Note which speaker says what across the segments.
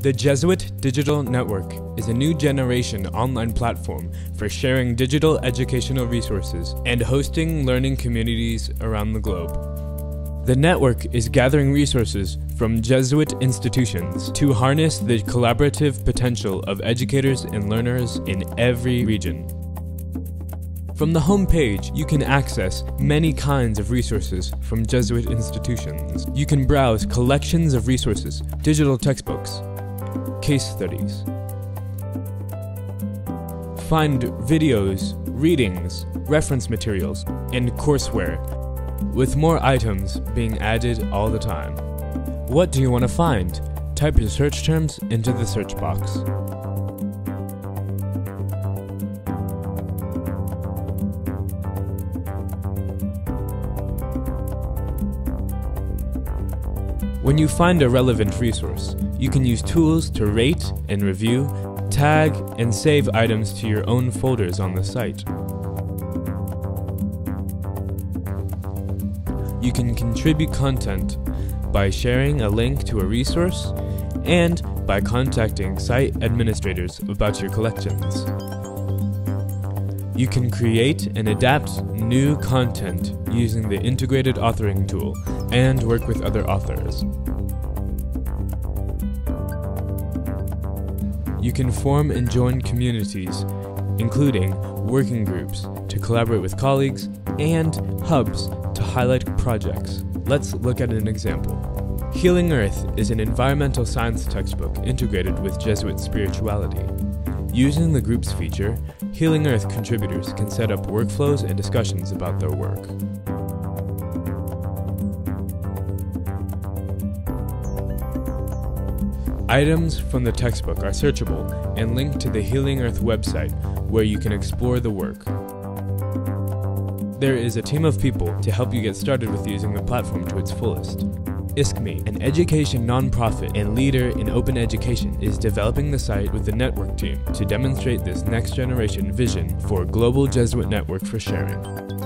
Speaker 1: The Jesuit Digital Network is a new generation online platform for sharing digital educational resources and hosting learning communities around the globe. The network is gathering resources from Jesuit institutions to harness the collaborative potential of educators and learners in every region. From the homepage, you can access many kinds of resources from Jesuit institutions. You can browse collections of resources, digital textbooks, case studies. Find videos, readings, reference materials, and courseware, with more items being added all the time. What do you want to find? Type your search terms into the search box. When you find a relevant resource, you can use tools to rate and review, tag, and save items to your own folders on the site. You can contribute content by sharing a link to a resource and by contacting site administrators about your collections. You can create and adapt new content using the integrated authoring tool and work with other authors. You can form and join communities, including working groups to collaborate with colleagues and hubs to highlight projects. Let's look at an example. Healing Earth is an environmental science textbook integrated with Jesuit spirituality. Using the groups feature, Healing Earth contributors can set up workflows and discussions about their work. Items from the textbook are searchable and linked to the Healing Earth website where you can explore the work. There is a team of people to help you get started with using the platform to its fullest. ISKME, an education nonprofit and leader in open education, is developing the site with the network team to demonstrate this next generation vision for a global Jesuit network for sharing.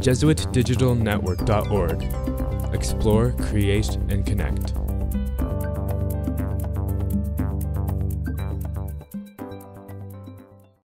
Speaker 1: JesuitDigitalNetwork.org. Explore, create, and connect.